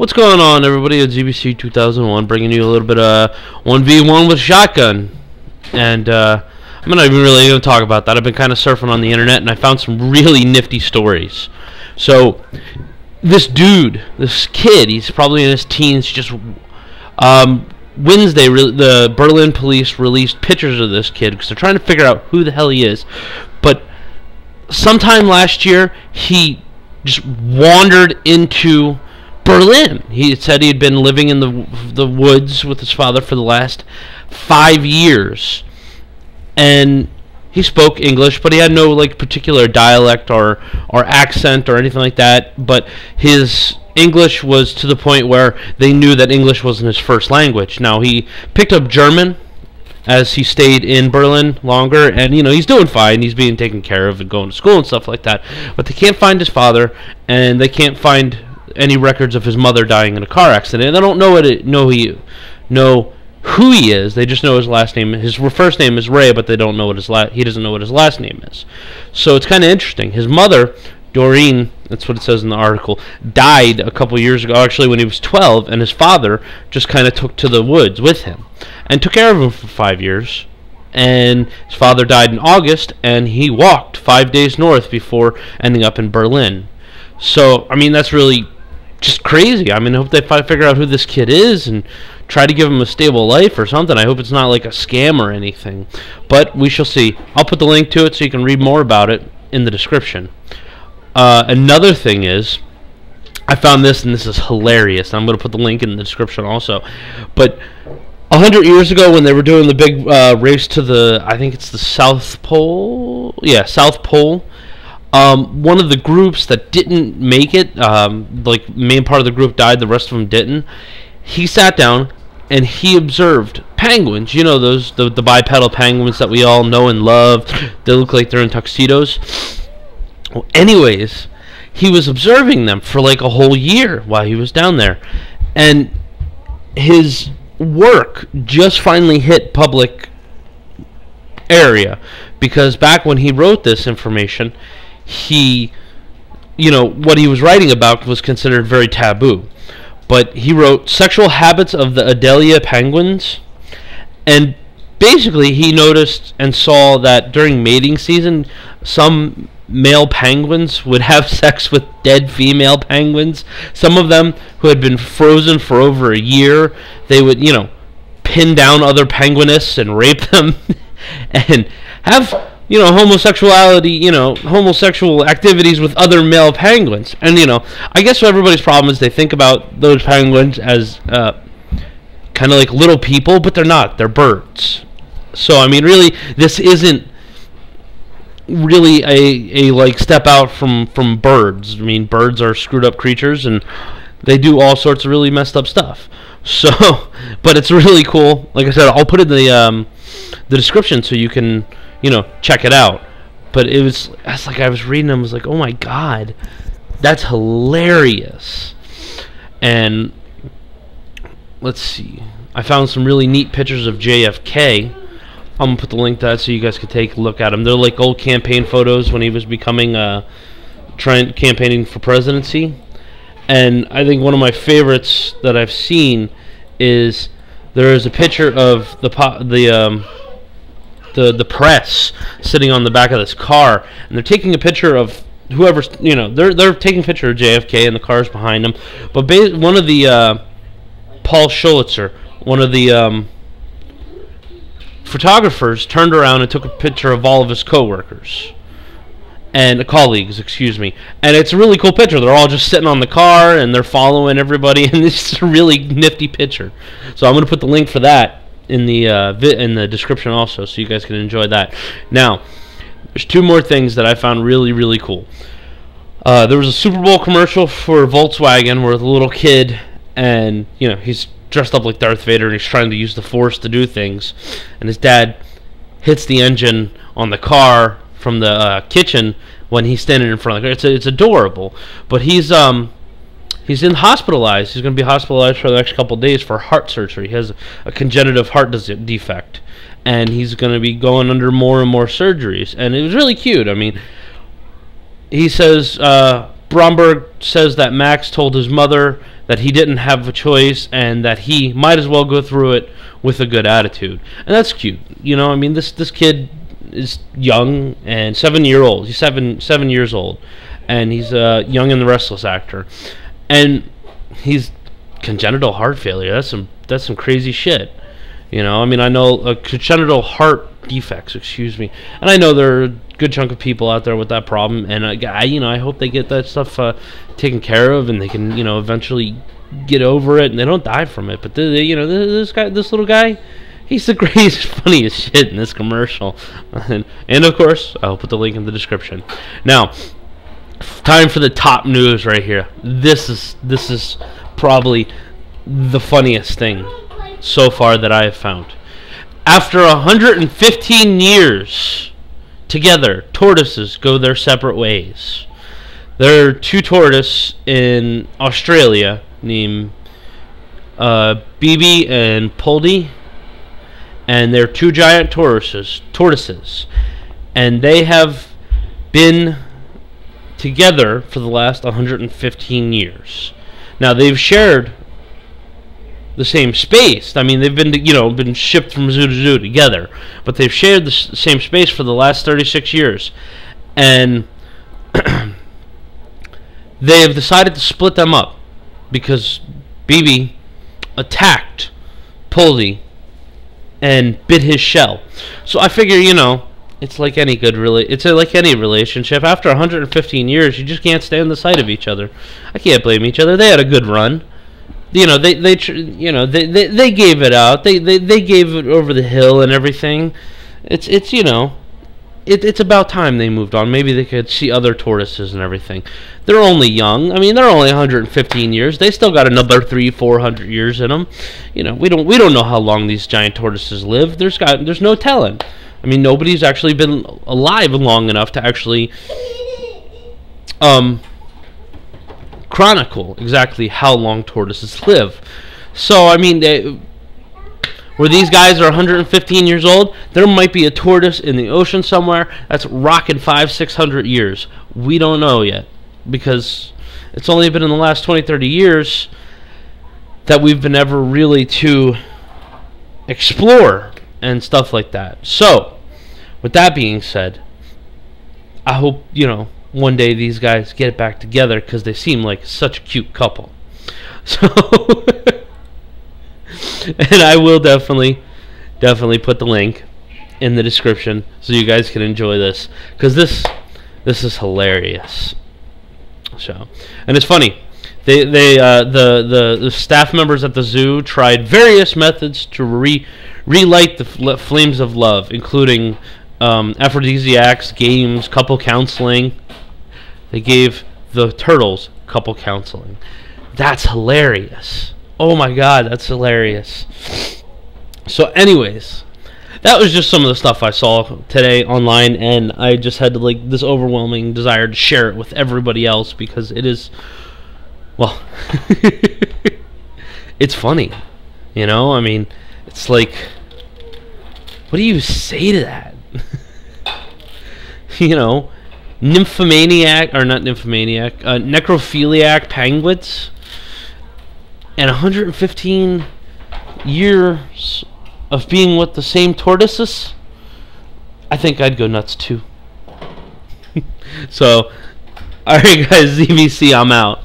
What's going on, everybody? It's ZBC 2001, bringing you a little bit of 1v1 with shotgun. And uh, I'm not even really going to talk about that. I've been kind of surfing on the internet, and I found some really nifty stories. So, this dude, this kid, he's probably in his teens, just um, Wednesday, the Berlin police released pictures of this kid because they're trying to figure out who the hell he is. But sometime last year, he just wandered into Berlin. He said he had been living in the the woods with his father for the last five years, and he spoke English, but he had no like particular dialect or or accent or anything like that. But his English was to the point where they knew that English wasn't his first language. Now he picked up German as he stayed in Berlin longer, and you know he's doing fine. He's being taken care of and going to school and stuff like that. But they can't find his father, and they can't find any records of his mother dying in a car accident. They don't know what it, know he know who he is. They just know his last name. His first name is Ray, but they don't know what his la- he doesn't know what his last name is. So it's kind of interesting. His mother, Doreen, that's what it says in the article, died a couple years ago. Actually, when he was 12, and his father just kind of took to the woods with him and took care of him for five years. And his father died in August, and he walked five days north before ending up in Berlin. So, I mean, that's really just crazy. I mean, I hope they figure out who this kid is and try to give him a stable life or something. I hope it's not like a scam or anything. But we shall see. I'll put the link to it so you can read more about it in the description. Uh, another thing is, I found this and this is hilarious. I'm going to put the link in the description also. But a hundred years ago, when they were doing the big uh, race to the, I think it's the South Pole. Yeah, South Pole um, one of the groups that didn't make it, um, like main part of the group died, the rest of them didn't. He sat down and he observed penguins. You know those the, the bipedal penguins that we all know and love. They look like they're in tuxedos. Well, anyways, he was observing them for like a whole year while he was down there, and his work just finally hit public area because back when he wrote this information he, you know, what he was writing about was considered very taboo. But he wrote Sexual Habits of the Adelia Penguins. And basically, he noticed and saw that during mating season, some male penguins would have sex with dead female penguins. Some of them who had been frozen for over a year, they would, you know, pin down other penguinists and rape them and have you know, homosexuality, you know, homosexual activities with other male penguins. And, you know, I guess everybody's problem is they think about those penguins as uh, kind of like little people, but they're not. They're birds. So, I mean, really, this isn't really a, a like step out from, from birds. I mean, birds are screwed up creatures and they do all sorts of really messed up stuff. So, but it's really cool. Like I said, I'll put it in the um, the description so you can you know, check it out. But it was, that's like I was reading them, I was like, oh my god, that's hilarious. And let's see, I found some really neat pictures of JFK. I'm gonna put the link to that so you guys can take a look at them. They're like old campaign photos when he was becoming uh, trying campaigning for presidency. And I think one of my favorites that I've seen is there is a picture of the the um, the the press sitting on the back of this car, and they're taking a picture of whoever's you know they're they're taking a picture of JFK and the cars behind them. But ba- one of the uh, Paul Schulitzer, one of the um, photographers, turned around and took a picture of all of his coworkers and colleagues, excuse me. And it's a really cool picture. They're all just sitting on the car and they're following everybody, and it's a really nifty picture. So I'm going to put the link for that in the uh, in the description also, so you guys can enjoy that. Now, there's two more things that I found really really cool. Uh, there was a Super Bowl commercial for Volkswagen where the little kid and you know he's dressed up like Darth Vader and he's trying to use the Force to do things, and his dad hits the engine on the car from the uh, kitchen when he's standing in front of the car. It's it's adorable, but he's um He's in hospitalized. He's going to be hospitalized for the next couple days for heart surgery. He has a congenitive heart defect, and he's going to be going under more and more surgeries. And it was really cute. I mean, he says, uh, Bromberg says that Max told his mother that he didn't have a choice and that he might as well go through it with a good attitude, and that's cute. You know, I mean, this this kid is young and seven year old. He's seven seven years old, and he's a young and the restless actor, and he's congenital heart failure. That's some that's some crazy shit. You know, I mean, I know uh, congenital heart defects, excuse me, and I know there are a good chunk of people out there with that problem, and uh, I, you know, I hope they get that stuff uh, taken care of, and they can, you know, eventually get over it, and they don't die from it. But the, you know, this guy, this little guy, he's the greatest, funniest shit in this commercial, and, and of course, I'll put the link in the description. Now, time for the top news right here. This is this is probably the funniest thing so far that I have found. After 115 years together, tortoises go their separate ways. There are two tortoises in Australia named uh, Bibi and Poldi, and they're two giant tortoises. Tortoises, and they have been together for the last 115 years. Now they've shared the same space. I mean, they've been you know been shipped from zoo to zoo together, but they've shared the same space for the last 36 years, and they have decided to split them up because Bibi attacked Poldi and bit his shell. So I figure, you know, it's like any good really it's like any relationship. After 115 years you just can't stand the sight of each other. I can't blame each other. They had a good run. You know they they you know they, they they gave it out. They they they gave it over the hill and everything. It's it's you know it, it's about time they moved on. Maybe they could see other tortoises and everything. They're only young. I mean they're only 115 years. They still got another 3 400 years in them you know we don't we don't know how long these giant tortoises live. There's got there's no telling i mean nobody's actually been alive long enough to actually um chronicle exactly how long tortoises live. So, I mean, they, where these guys are 115 years old, there might be a tortoise in the ocean somewhere that's rocking five, six hundred years. We don't know yet because it's only been in the last 20, 30 years that we've been ever really to explore and stuff like that. So, with that being said, I hope, you know, one day these guys get back together because they seem like such a cute couple. So, and I will definitely, definitely put the link in the description so you guys can enjoy this because this, this is hilarious. So, and it's funny. They, they, uh, the, the, the staff members at the zoo tried various methods to re, relight the fl- flames of love, including um, aphrodisiacs, games, couple counseling. They gave the turtles couple counseling. That's hilarious. Oh my god, that's hilarious. So, anyways, that was just some of the stuff I saw today online, and I just had like this overwhelming desire to share it with everybody else because it is, well, it's funny. You know, I mean, it's like, what do you say to that? you know, nymphomaniac or not nymphomaniac, uh, necrophiliac penguins, and 115 years of being with the same tortoises. I think I'd go nuts too. so, alright, guys, ZBC, I'm out.